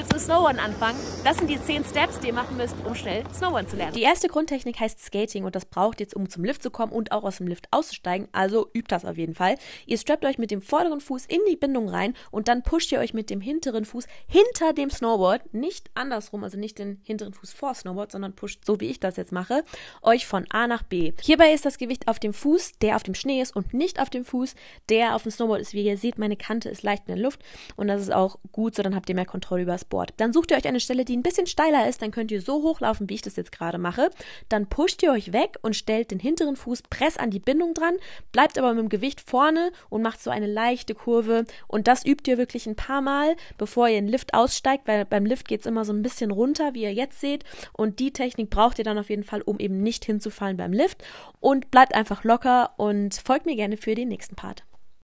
Willst du Snowboarden anfangen? Das sind die 10 Steps, die ihr machen müsst, um schnell Snowboarden zu lernen. Die erste Grundtechnik heißt Skating und das braucht jetzt, um zum Lift zu kommen und auch aus dem Lift auszusteigen. Also übt das auf jeden Fall. Ihr strappt euch mit dem vorderen Fuß in die Bindung rein und dann pusht ihr euch mit dem hinteren Fuß hinter dem Snowboard, nicht andersrum, also nicht den hinteren Fuß vor Snowboard, sondern pusht, so wie ich das jetzt mache, euch von A nach B. Hierbei ist das Gewicht auf dem Fuß, der auf dem Schnee ist und nicht auf dem Fuß, der auf dem Snowboard ist. Wie ihr seht, meine Kante ist leicht in der Luft und das ist auch gut, so dann habt ihr mehr Kontrolle über das Board. Dann sucht ihr euch eine Stelle, die ein bisschen steiler ist, dann könnt ihr so hochlaufen, wie ich das jetzt gerade mache. Dann pusht ihr euch weg und stellt den hinteren Fuß press an die Bindung dran, bleibt aber mit dem Gewicht vorne und macht so eine leichte Kurve und das übt ihr wirklich ein paar Mal, bevor ihr in den Lift aussteigt, weil beim Lift geht es immer so ein bisschen runter, wie ihr jetzt seht und die Technik braucht ihr dann auf jeden Fall, um eben nicht hinzufallen beim Lift und bleibt einfach locker und folgt mir gerne für den nächsten Part.